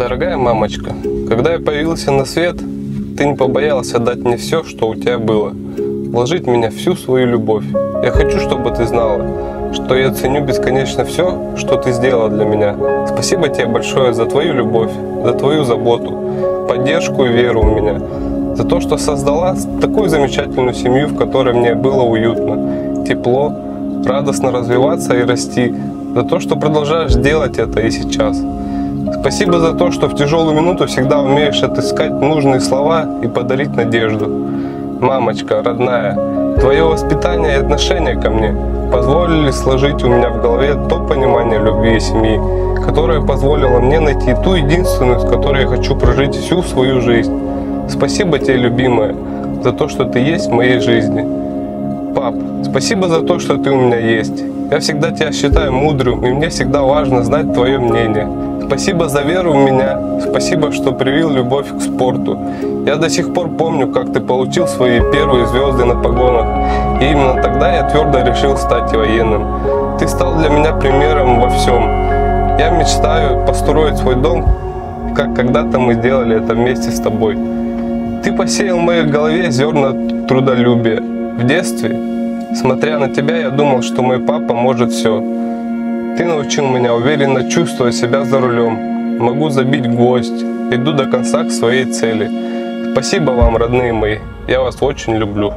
Дорогая мамочка, когда я появился на свет, ты не побоялась отдать мне все, что у тебя было, вложить в меня всю свою любовь. Я хочу, чтобы ты знала, что я ценю бесконечно все, что ты сделала для меня. Спасибо тебе большое за твою любовь, за твою заботу, поддержку и веру в меня, за то, что создала такую замечательную семью, в которой мне было уютно, тепло, радостно развиваться и расти, за то, что продолжаешь делать это и сейчас. Спасибо за то, что в тяжелую минуту всегда умеешь отыскать нужные слова и подарить надежду. Мамочка, родная, твое воспитание и отношение ко мне позволили сложить у меня в голове то понимание любви и семьи, которое позволило мне найти ту единственную, с которой я хочу прожить всю свою жизнь. Спасибо тебе, любимая, за то, что ты есть в моей жизни. Пап, спасибо за то, что ты у меня есть. Я всегда тебя считаю мудрым, и мне всегда важно знать твое мнение. Спасибо за веру в меня, спасибо, что привил любовь к спорту. Я до сих пор помню, как ты получил свои первые звезды на погонах, и именно тогда я твердо решил стать военным. Ты стал для меня примером во всем. Я мечтаю построить свой дом, как когда-то мы сделали это вместе с тобой. Ты посеял в моей голове зерна трудолюбия. В детстве, смотря на тебя, я думал, что мой папа может все. Ты научил меня уверенно чувствовать себя за рулем. Могу забить гвоздь. Иду до конца к своей цели. Спасибо вам, родные мои. Я вас очень люблю.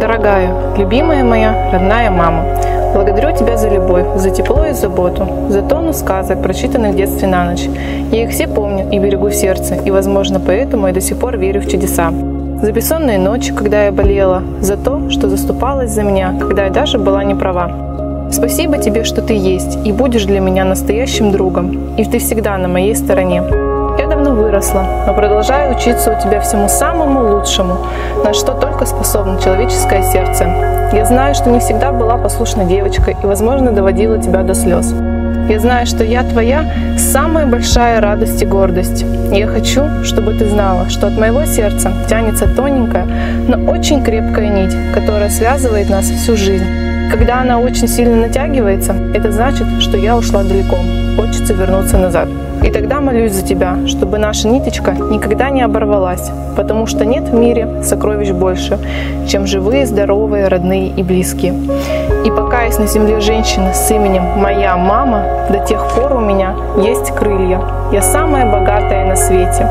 Дорогая, любимая моя, родная мама, благодарю тебя за любовь, за тепло и заботу, за тонну сказок, прочитанных в детстве на ночь. Я их все помню и берегу в сердце, и, возможно, поэтому я до сих пор верю в чудеса. За бессонные ночи, когда я болела, за то, что заступалась за меня, когда я даже была не права. Спасибо тебе, что ты есть и будешь для меня настоящим другом, и ты всегда на моей стороне. Я давно выросла, но продолжаю учиться у тебя всему самому лучшему, на что только способно человеческое сердце. Я знаю, что не всегда была послушной девочкой и, возможно, доводила тебя до слез. Я знаю, что я твоя самая большая радость и гордость. И я хочу, чтобы ты знала, что от моего сердца тянется тоненькая, но очень крепкая нить, которая связывает нас всю жизнь. Когда она очень сильно натягивается, это значит, что я ушла далеко. Хочется вернуться назад. И тогда молюсь за тебя, чтобы наша ниточка никогда не оборвалась, потому что нет в мире сокровищ больше, чем живые, здоровые, родные и близкие. И пока есть на земле женщина с именем «Моя мама», до тех пор у меня есть крылья. Я самая богатая на свете.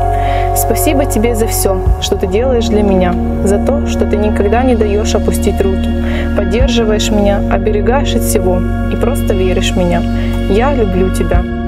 Спасибо тебе за все, что ты делаешь для меня, за то, что ты никогда не даешь опустить руки, поддерживаешь меня, оберегаешь от всего и просто веришь в меня. Я люблю тебя.